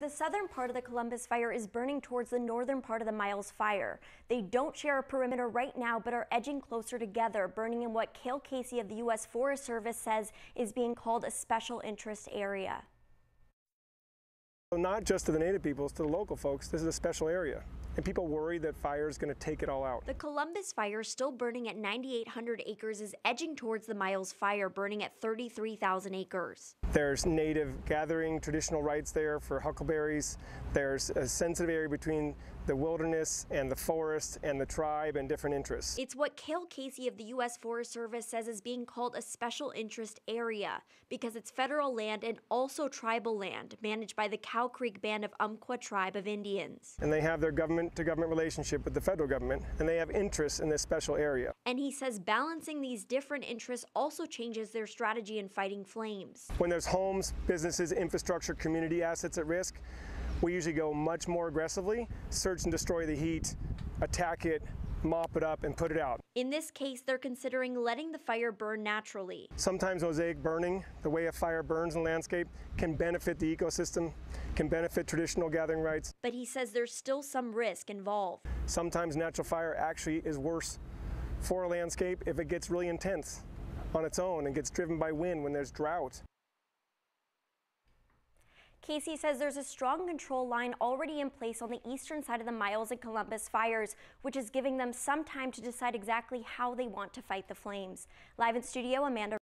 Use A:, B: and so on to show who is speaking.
A: The southern part of the Columbus fire is burning towards the northern part of the Miles fire. They don't share a perimeter right now, but are edging closer together, burning in what Cale Casey of the U.S. Forest Service says is being called a special interest area.
B: Not just to the native peoples, to the local folks, this is a special area and people worry that fire is going to take it all out.
A: The Columbus fire, still burning at 9,800 acres, is edging towards the Miles fire, burning at 33,000 acres.
B: There's native gathering traditional rights there for huckleberries. There's a sensitive area between the wilderness and the forest and the tribe and different interests.
A: It's what Cale Casey of the U.S. Forest Service says is being called a special interest area because it's federal land and also tribal land managed by the Cow Creek Band of Umpqua Tribe of Indians.
B: And they have their government government to government relationship with the federal government, and they have interests in this special area.
A: And he says balancing these different interests also changes their strategy in fighting flames.
B: When there's homes, businesses, infrastructure, community assets at risk, we usually go much more aggressively, search and destroy the heat, attack it, mop it up, and put it out.
A: In this case, they're considering letting the fire burn naturally.
B: Sometimes mosaic burning, the way a fire burns in landscape, can benefit the ecosystem, can benefit traditional gathering rights.
A: But he says there's still some risk involved.
B: Sometimes natural fire actually is worse for a landscape if it gets really intense on its own and gets driven by wind when there's drought.
A: Casey says there's a strong control line already in place on the eastern side of the Miles and Columbus fires, which is giving them some time to decide exactly how they want to fight the flames. Live in studio, Amanda